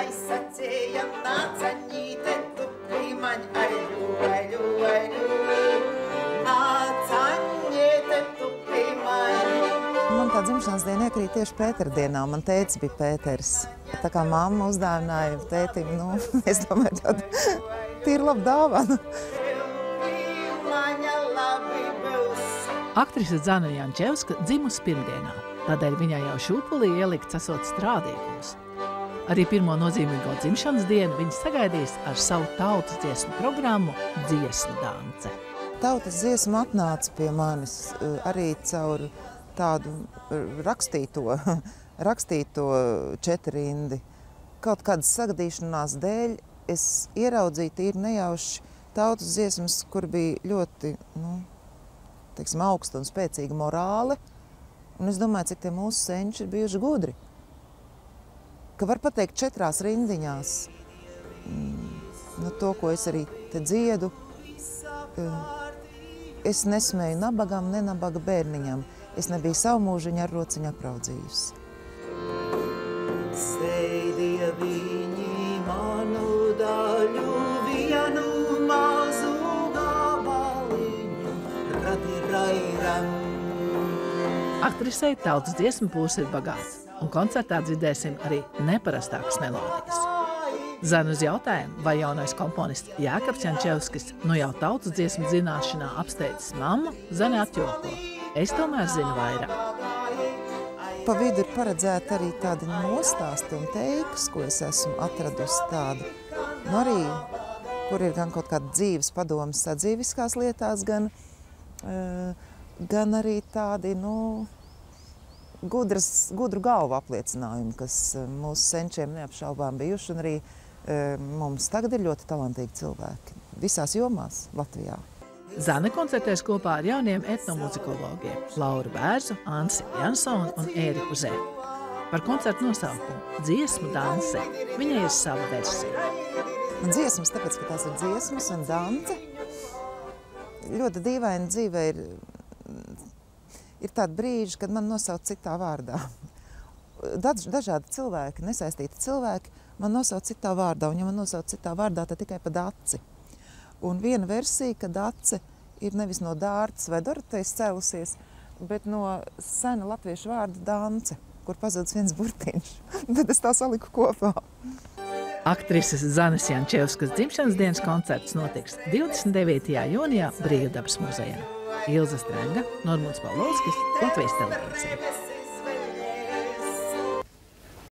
lai sacējam nācaņīte, tu pīmaņ, aļu, aļu, aļu. Nācaņīte, tu pīmaņ. Man tā dzimšanas diena iekrīt tieši Pēterdienā, un man tētis bija Pēters. Tā kā mamma uzdāvināja tētim, nu, es domāju, tāda tīra laba dāvana. Aktrise Zana Jančevska dzimusi pirmdienā, tādēļ viņai jau šūpulī ielikts esot strādīgums. Arī pirmo nozīmīgo dzimšanas dienu viņa sagaidīs ar savu tautas dziesmu programmu Dziesmu dance. Tautas dziesma atnāca pie manis eh, arī caur tādu rakstīto, rakstīto četrindi. Kaut kādas sagadīšanās dēļ es ieraudzīju tīri nejauši tautas dziesmas, kur bija ļoti, nu, teiksim, augsta un spēcīga morāle. Un es domāju, cik tie mūsu senči ir bijuši gudri. Ka var pateikt četrās rindiņās mm, nu, to, ko es arī te dziedu. Es nesmēju nabagam, ne nabaga bērniņam. Es nebiju savu mūžiņu ar rociņu apraudzījusi. Sēdīja viņi manu daļu, vienu mazu gabaliņu, radi rairam. Aktrisei tautas dziesmu pūs ir bagāts, un koncertā dzirdēsim arī neparastākas melodijas. Zana uz jautājumu, vai jaunais komponists Jākaps Jančevskis nu jau tautas dziesmu zināšanā apsteidzis mammu, Zana atjoko. Es tomēr zinu vairāk. Pa vidu ir paredzēta arī tāda nostāsti un teikas, ko es esmu atradusi tādu. Nu arī, kur ir gan kaut kāda dzīves padomas sadzīviskās lietās, gan, uh, gan arī tādi, nu, gudras, gudru galvu apliecinājumi, kas eh, mūsu senčiem neapšaubām bijuši, arī uh, mums tagad ir ļoti talantīgi cilvēki visās jomās Latvijā. Zana koncertēs kopā ar jauniem etnomuzikologiem Lauru Bērzu, Ansi Jansonu un Ēriku Zēnu. Par koncertu nosaukumu Dziesmu danse viņai ir sava versija. Un dziesmas, tāpēc, ka tās ir dziesmas un dance. Ļoti dīvaini dzīvē ir, ir tādi brīži, kad man nosauc citā vārdā. Daž, dažādi cilvēki, nesaistīti cilvēki, man nosauc citā vārdā, un ja man nosauc citā vārdā, tad tikai pa daci. Un viena versija, ka dace ir nevis no dārtas vai dorotejas cēlusies, bet no sena latviešu vārda dance, kur pazudis viens burtiņš. Tad es tā saliku kopā. Aktrises Zanes Jančevskas dzimšanas dienas koncerts notiks 29. jūnijā Brīvdabas muzejā. Ilza Strenga, Normons Pavlovskis, Latvijas televīzija.